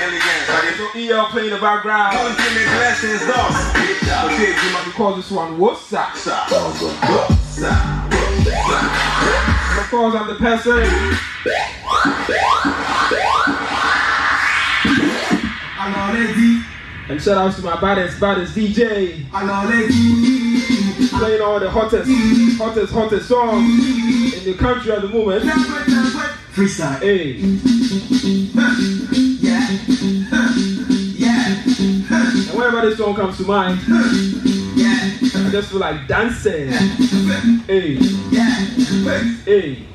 So EL playing the background. Okay, you might call this one What's Up? Of course, I'm the person. And shout out to my baddest, baddest DJ. Playing all the hottest, hottest, hottest songs in the country at the moment. Freestyle. Hey. And whenever this song comes to mind, Yeah. I just feel like dancing. Hey, Yeah. hey.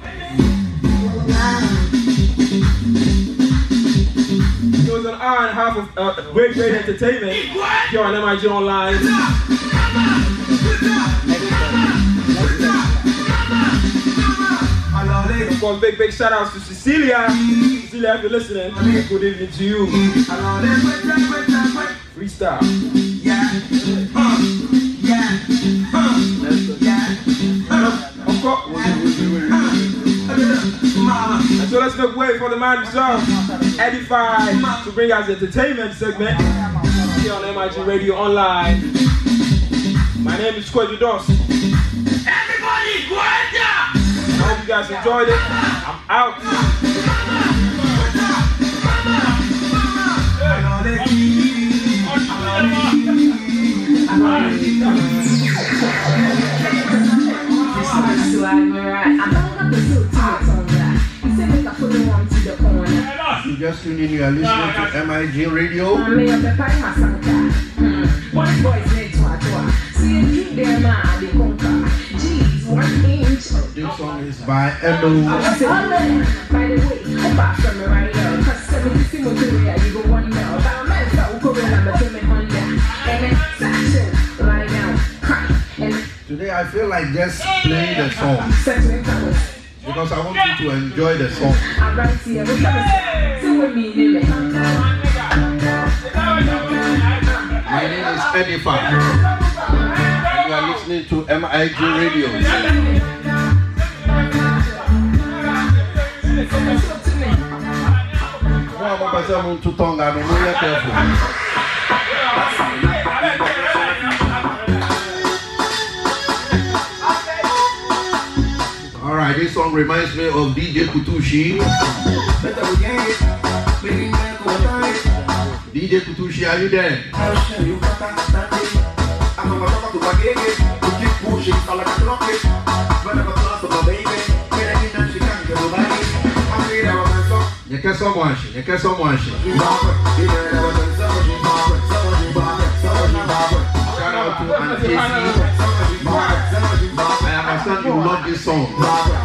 It was an hour and a half of uh, great, great entertainment here on MIG Online. Of course, big, big shout outs to Cecilia. Cecilia, if you're listening, good evening to eh? you. Freestyle. Yeah. Uh, yeah. Uh, yeah. Of course. And uh, so let's make way for the man himself, Edify, to bring us the entertainment segment here on MIG Radio Online. My name is Kwaju Doss. Everybody, go ahead I hope you guys enjoyed it. I'm out. You just tuned in, you are listening to MIG Radio. One inch. This song is by Endo. like just playing the song. Because I want you to enjoy the song. My name is Edifa. And you are listening to MIG Radio. Wọ́n á mọ̀ pẹ̀sẹ̀ mu tuntun ọ̀gá mi, mo yẹ kẹ́fù. Reminds me of DJ Kutushi. DJ Kutushi, are you there? Yẹ kẹ́ sọ́mọ àṣẹ, yẹ kẹ́ sọ́mọ àṣẹ. Shout out to Auntie. I understand you love this song.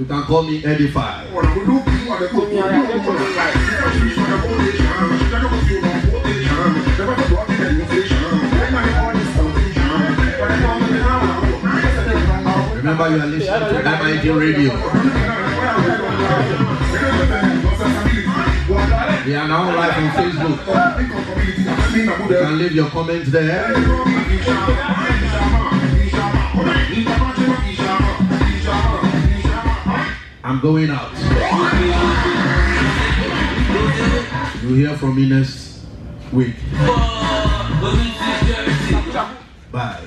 You can call me Edify. Remember, you are listening to MIG Radio. We are now live on Facebook. You can leave your comments there. Going out. You'll hear from me next week. Bye.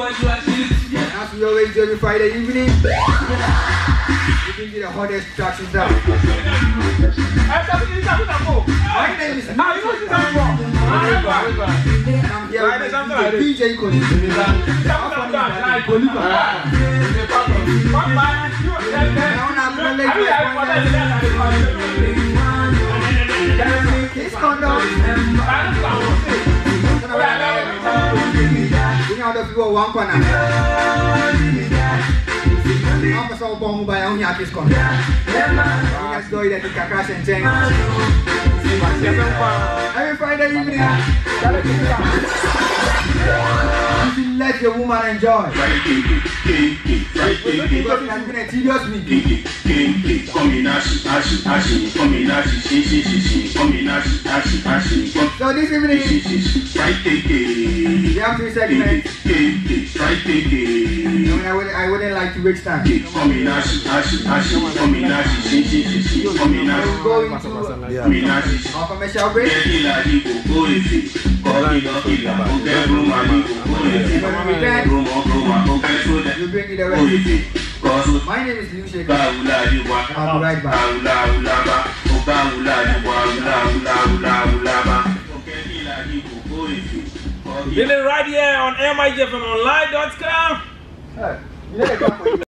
As we always do every Friday evening, we can you the hottest tracks in town. My name is I'm here with DJ Koliba. Now I'm going to let you go one corner. Hapa. Every Friday evening, you let your woman enjoy. So this evening, have three segments. I mean, I wouldn't, I wouldn't like to waste time. I will go into our commercial break. We'll bring you the rest. My name is Liu Shekhar. I'll be right back. Feeling right here on know the